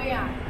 对呀。啊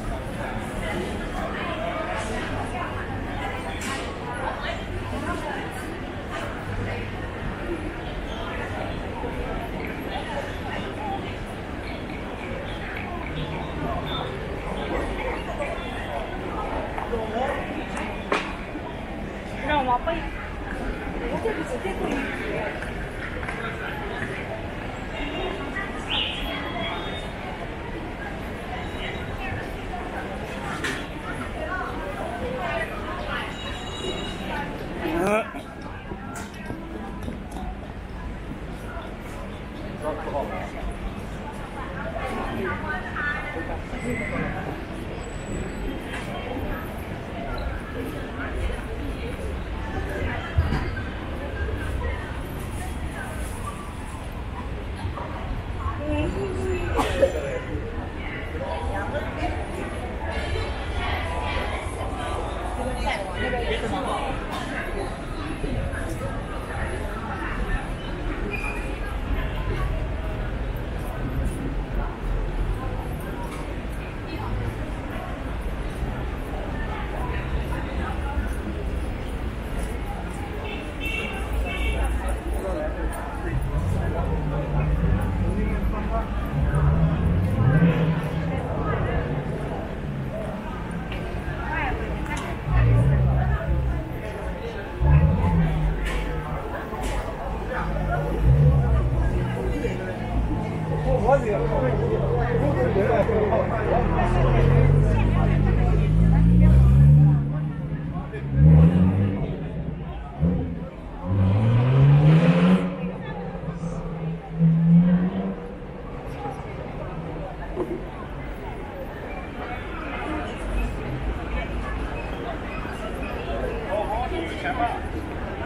結構。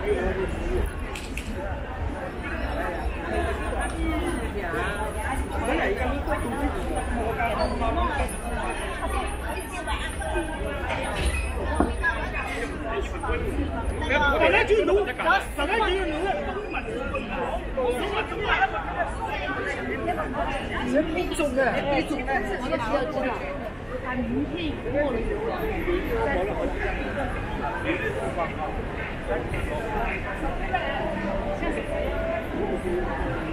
我来今天快中午了。本来中午，本来中午。了。Thank you.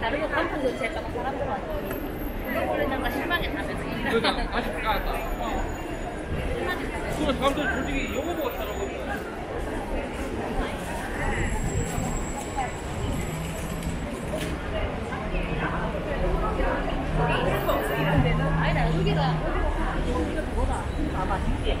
다른 거 깜판도 제일 좀 사람들 왔지. 그걸로다가 실망했다면서 일하는 아쉽다. 어. 그거 사람들 솔직히 요거 보고 사는 거 아니다 여기가 여기가 그거다 봐봐 진짜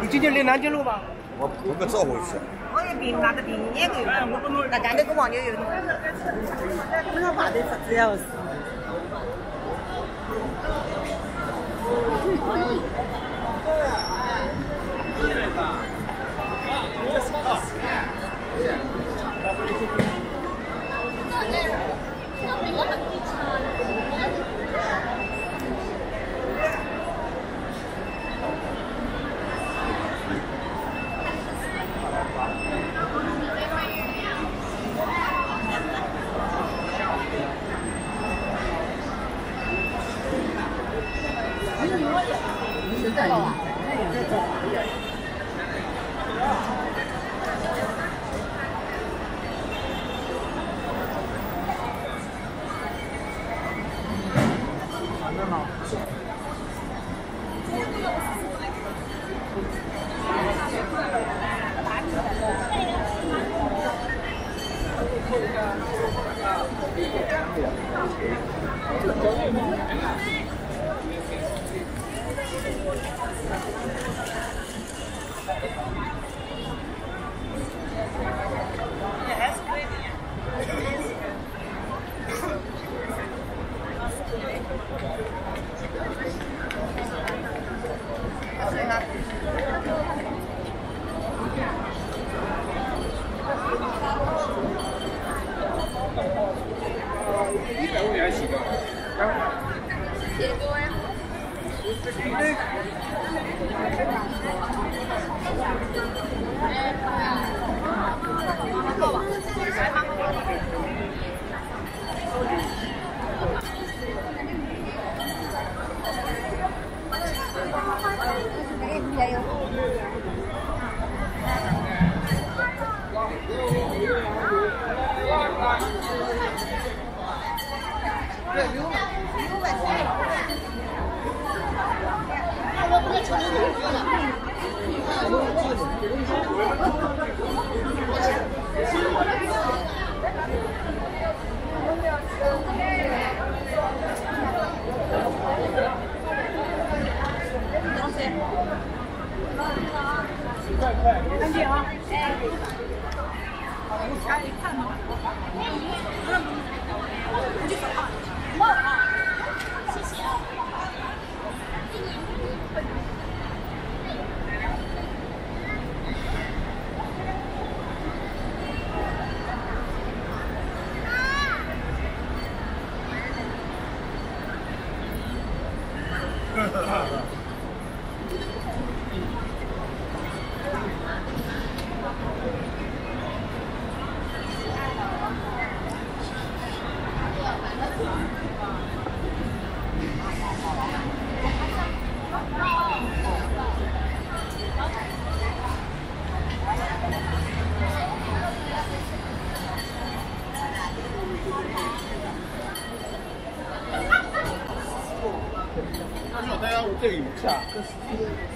你今天来南京路吧？我不个招回去。我也比拿个电影个，大家那个网友有，那个话的是只要是。目